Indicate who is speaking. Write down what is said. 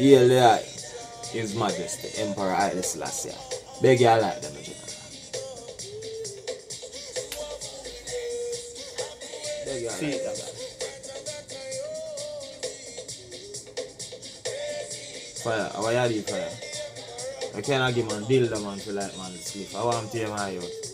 Speaker 1: Hail the eye. His Majesty, Emperor Haile Selassie. Beg you like them, General. Beg you like them. Fire, how are you fire? I cannot give man deal the man to like man sleep. I want to hear my youth.